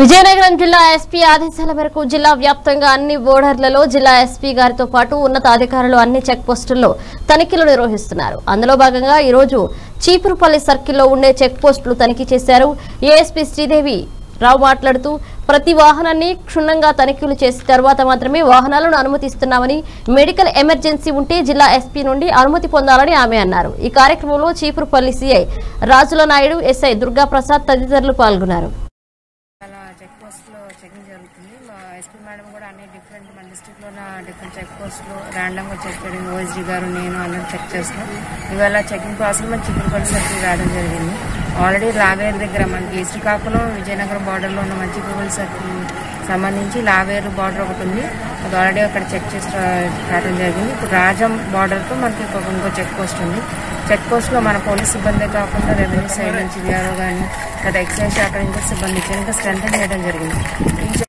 విజయనగరం జిల్లా ఎస్పీ ఆదేశాల మేరకు జిల్లా వ్యాప్తంగా అన్ని బోర్డర్లలో జిల్లా ఎస్పీ గారితో పాటు ఉన్నతాధికారులు అన్ని చెక్ పోస్టుల్లో తనిఖీలు నిర్వహిస్తున్నారు. అందులో భాగంగా ఈరోజు చీపురుపల్లి సర్కిల్లో ఉండే చెక్ పోస్టులు తనిఖీ చేశారు. ఏఎస్పీ శ్రీదేవి రావు మాట్లాడుతూ ప్రతి వాహనాన్ని క్షుణ్ణంగా తనిఖీలు చేసిన తర్వాత మాత్రమే వాహనాలను అనుమతిస్తున్నామని మెడికల్ ఎమర్జెన్సీ ఉంటే జిల్లా ఎస్పీ నుండి అనుమతి పొందాలని ఆమె అన్నారు. ఈ కార్యక్రమంలో చీపురుపల్లి సీఐ రాజుల నాయుడు ఎస్ఐ దుర్గాప్రసాద్ తదితరులు పాల్గొన్నారు చాలా చెక్ పోస్ట్లో చెకింగ్ జరుగుతుంది. మా ఎస్పీ మేడం కూడా అన్ని డిఫరెంట్ మన డిస్టిక్లో ఉన్న డిఫరెంట్ చెక్ పోస్టులు ర్యాండమ్గా చెక్ చేయడం ఓఎస్డీ గారు నేను అందరం చెక్ చేస్తున్నాం. ఇవాళ చెకింగ్ ప్రాసెస్ మన చిక్కుడుపల్లి సర్కిల్ రావడం జరిగింది. ఆల్రెడీ లావేరు దగ్గర మనకి శ్రీకాకుళం విజయనగరం బార్డర్లో ఉన్న మంచి గూగుల్ సంబంధించి లావేరు బార్డర్ ఒకటి ఉంది. అది ఆల్రెడీ అక్కడ చెక్ చేసి రావడం జరిగింది. ఇప్పుడు రాజం బార్డర్తో మనకి ఒక ఇంకో చెక్ పోస్ట్ ఉంది. చెక్ పోస్ట్లో మన పోలీస్ సిబ్బంది కాకుండా రెవెన్యూ సైడ్ నుంచి విఆర్ఓ కానీ లేదా ఎక్సైజ్ శాఖ నుంచి సిబ్బంది ఇంకా స్ట్రెంగ్ చేయడం జరిగింది.